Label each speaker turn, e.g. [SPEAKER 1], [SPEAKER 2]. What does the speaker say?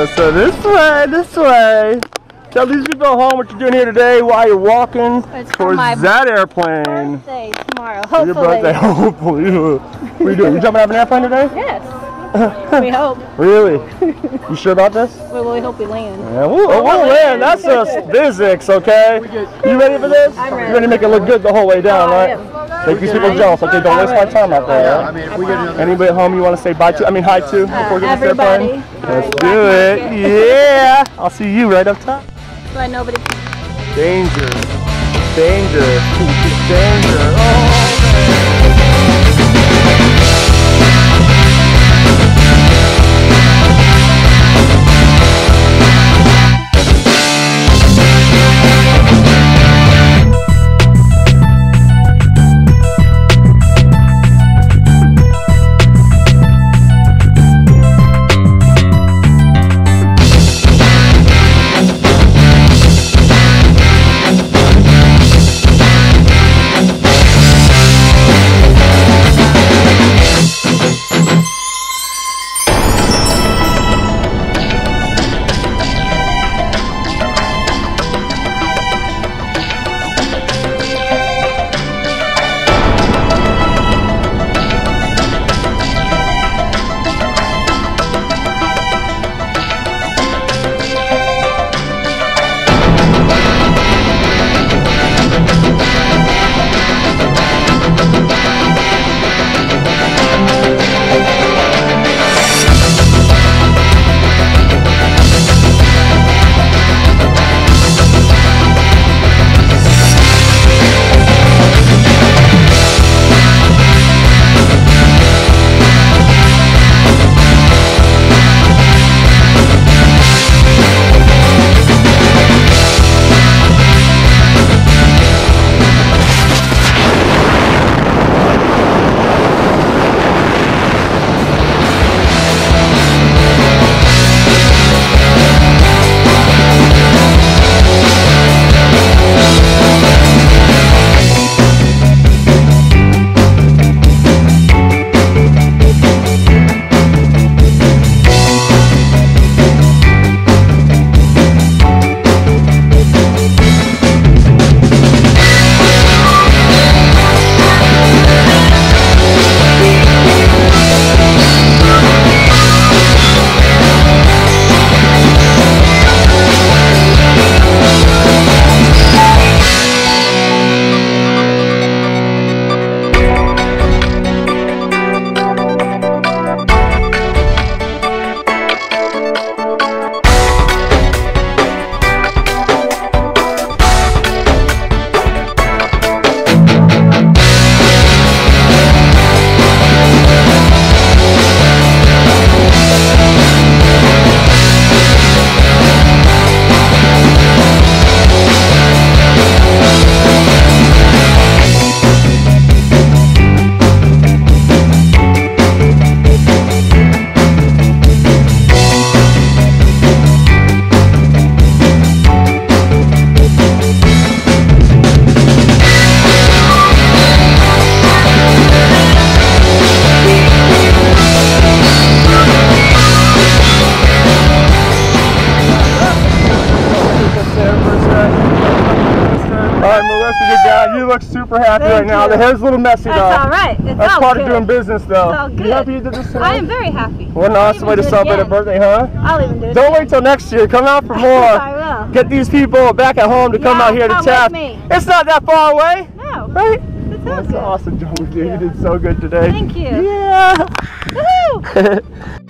[SPEAKER 1] you. This way, this way. Tell these people at home what you're doing here today while you're walking
[SPEAKER 2] It's
[SPEAKER 1] towards that airplane.
[SPEAKER 2] Birthday tomorrow, hopefully.
[SPEAKER 1] Your birthday, hopefully. What are you doing? You jumping out of an airplane today?
[SPEAKER 2] Yes. we hope.
[SPEAKER 1] Really? You sure about this?
[SPEAKER 2] We, we hope we land.
[SPEAKER 1] Yeah, we'll, we'll oh, land. That's just physics, okay? You ready for this?
[SPEAKER 2] I'm ready.
[SPEAKER 1] You're going to make it look good the whole way down,
[SPEAKER 2] Oh,
[SPEAKER 1] right? Make these people jealous, okay? Don't waste my time out there.
[SPEAKER 3] Yeah,
[SPEAKER 1] all
[SPEAKER 3] I
[SPEAKER 1] right?
[SPEAKER 3] mean, if we get another.
[SPEAKER 1] Anybody at home you want to say bye to? I mean hi to uh, before we get this
[SPEAKER 2] everybody.
[SPEAKER 1] airplane? Let's
[SPEAKER 2] Black
[SPEAKER 1] do it.
[SPEAKER 2] market.
[SPEAKER 1] Yeah. I'll see you right up top.
[SPEAKER 2] But nobody.
[SPEAKER 1] Danger. Danger. Danger. Oh, You look super happy
[SPEAKER 2] Thank
[SPEAKER 1] right now. The hair's a little messy
[SPEAKER 2] That's
[SPEAKER 1] though.
[SPEAKER 2] all right. It's
[SPEAKER 1] That's
[SPEAKER 2] all
[SPEAKER 1] part
[SPEAKER 2] good.
[SPEAKER 1] of doing business though.
[SPEAKER 2] It's all good.
[SPEAKER 1] You happy you did this today?
[SPEAKER 2] I am very happy.
[SPEAKER 1] What an
[SPEAKER 2] I'll
[SPEAKER 1] awesome way to celebrate a birthday, huh?
[SPEAKER 2] I'll even do it.
[SPEAKER 1] Don't
[SPEAKER 2] again.
[SPEAKER 1] wait till next year. Come out for more.
[SPEAKER 2] I will.
[SPEAKER 1] Get these people back at home to come
[SPEAKER 2] Yeah,
[SPEAKER 1] out here to
[SPEAKER 2] come
[SPEAKER 1] Taft.
[SPEAKER 2] with me.
[SPEAKER 1] It's not that far away,
[SPEAKER 2] No.
[SPEAKER 1] right?
[SPEAKER 2] It's
[SPEAKER 1] That's
[SPEAKER 2] good.
[SPEAKER 1] awesome job, dude. You did so good today.
[SPEAKER 2] Thank you.
[SPEAKER 1] Yeah.
[SPEAKER 2] Woohoo!